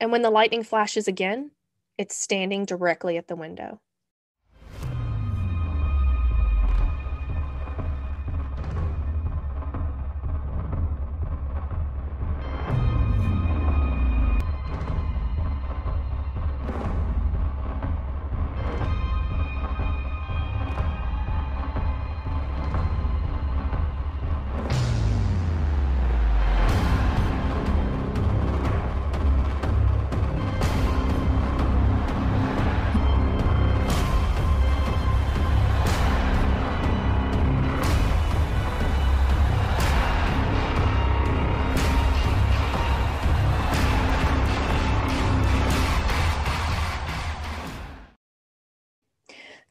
And when the lightning flashes again, it's standing directly at the window.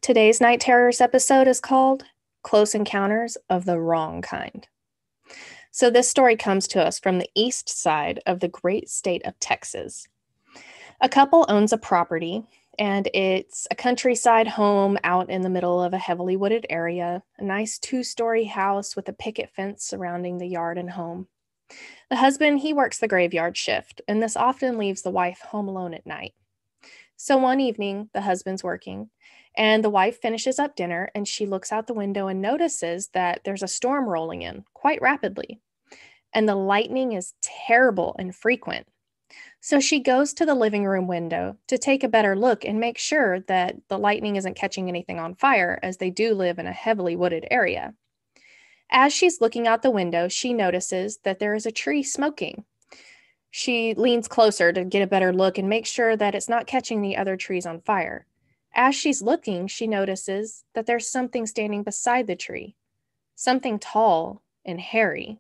Today's Nite Terrors episode is called Close Encounters of the Wrong Kind. So, this story comes to us from the east side of the great state of Texas. A couple owns a property, and it's a countryside home out in the middle of a heavily wooded area, a nice two story house with a picket fence surrounding the yard and home. The husband, he works the graveyard shift, and this often leaves the wife home alone at night. So one evening, the husband's working, and the wife finishes up dinner and she looks out the window and notices that there's a storm rolling in quite rapidly. And the lightning is terrible and frequent. So she goes to the living room window to take a better look and make sure that the lightning isn't catching anything on fire, as they do live in a heavily wooded area. As she's looking out the window, she notices that there is a tree smoking. She leans closer to get a better look and make sure that it's not catching the other trees on fire. As she's looking, she notices that there's something standing beside the tree, something tall and hairy.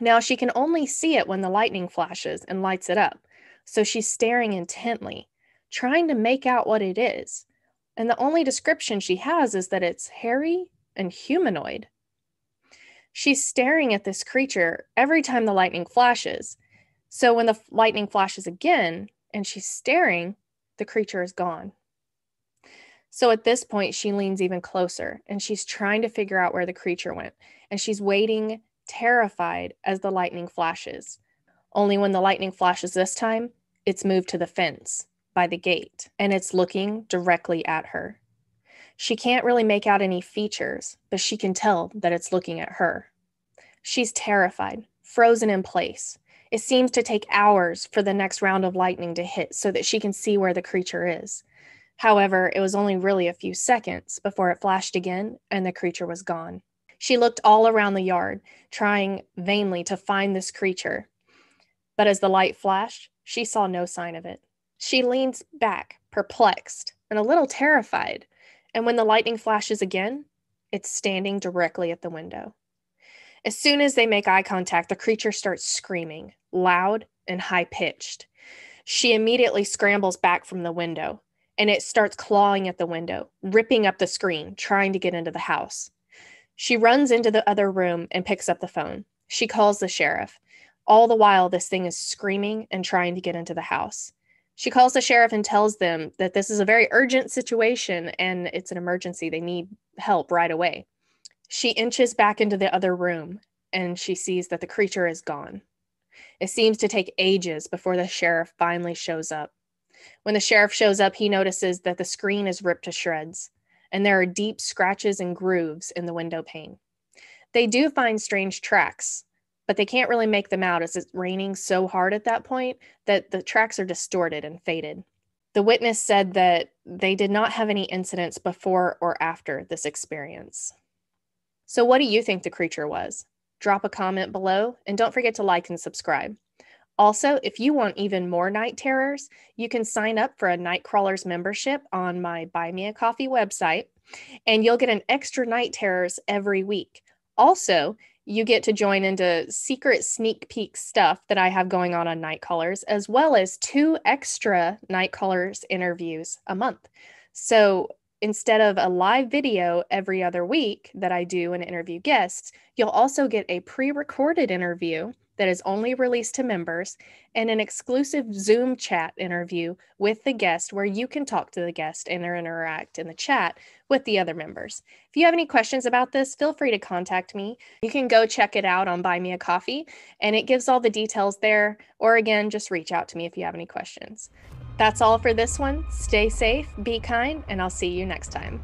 Now she can only see it when the lightning flashes and lights it up, so she's staring intently, trying to make out what it is. And the only description she has is that it's hairy and humanoid. She's staring at this creature every time the lightning flashes. So when the lightning flashes again and she's staring, the creature is gone. So at this point, she leans even closer and she's trying to figure out where the creature went. And she's waiting, terrified, as the lightning flashes. Only when the lightning flashes this time, it's moved to the fence by the gate and it's looking directly at her. She can't really make out any features, but she can tell that it's looking at her. She's terrified, frozen in place. It seems to take hours for the next round of lightning to hit so that she can see where the creature is. However, it was only really a few seconds before it flashed again and the creature was gone. She looked all around the yard, trying vainly to find this creature. But as the light flashed, she saw no sign of it. She leans back, perplexed and a little terrified. And when the lightning flashes again, it's standing directly at the window. As soon as they make eye contact, the creature starts screaming, loud and high pitched. She immediately scrambles back from the window and it starts clawing at the window, ripping up the screen, trying to get into the house. She runs into the other room and picks up the phone. She calls the sheriff. All the while, this thing is screaming and trying to get into the house. She calls the sheriff and tells them that this is a very urgent situation and it's an emergency. They need help right away. She inches back into the other room and she sees that the creature is gone. It seems to take ages before the sheriff finally shows up. When the sheriff shows up, he notices that the screen is ripped to shreds and there are deep scratches and grooves in the window pane. They do find strange tracks, but they can't really make them out as it's raining so hard at that point that the tracks are distorted and faded. The witness said that they did not have any incidents before or after this experience. So, what do you think the creature was? Drop a comment below and don't forget to like and subscribe. Also, if you want even more Nite Terrors, you can sign up for a Nightcrawlers membership on my Buy Me a Coffee website, and you'll get an extra Nite Terrors every week. Also, you get to join into secret sneak peek stuff that I have going on on Nite Callers, as well as two extra Nite Callers interviews a month. So instead of a live video every other week that I do and interview guests, you'll also get a pre recorded interview that is only released to members, and an exclusive Zoom chat interview with the guest where you can talk to the guest and interact in the chat with the other members. If you have any questions about this, feel free to contact me. You can go check it out on Buy Me a Coffee, and it gives all the details there. Or again, just reach out to me if you have any questions. That's all for this one. Stay safe, be kind, and I'll see you next time.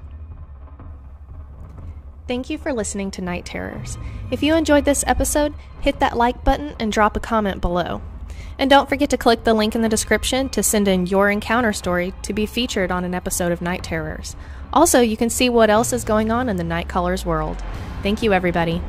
Thank you for listening to Nite Terrors. If you enjoyed this episode, hit that like button and drop a comment below. And don't forget to click the link in the description to send in your encounter story to be featured on an episode of Nite Terrors. Also, you can see what else is going on in the Nite Callers world. Thank you, everybody.